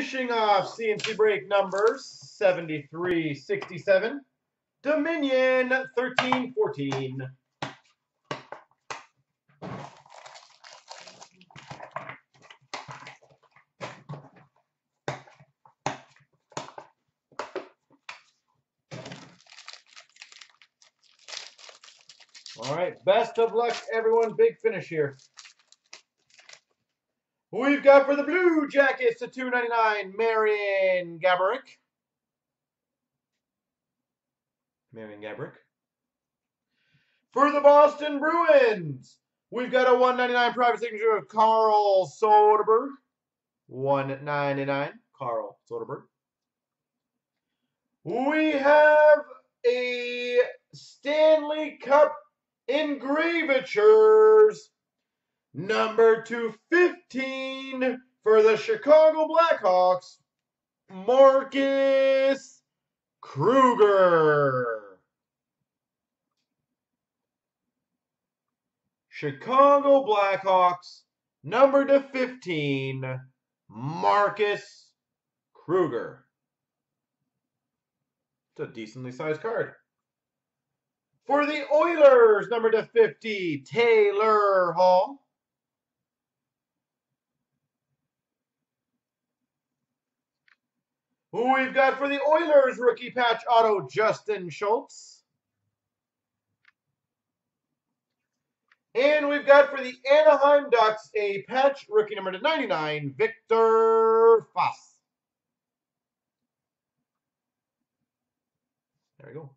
Finishing off CNC break numbers 7367, Dominion 1314. All right, best of luck, everyone. Big finish here. We've got for the Blue Jackets to 299, Marian Gaborik. Marian Gaborik. For the Boston Bruins, we've got a 199 private signature of Carl Soderberg. 199, Carl Soderberg. We have a Stanley Cup engravatures number 215 for the Chicago Blackhawks, Marcus Kruger. Chicago Blackhawks, number to 15, Marcus Kruger. It's a decently sized card. For the Oilers, number to 50, Taylor Hall. Who we've got for the Oilers, rookie patch auto, Justin Schultz. And we've got for the Anaheim Ducks, a patch rookie number to 99, Viktor Fasth. There we go.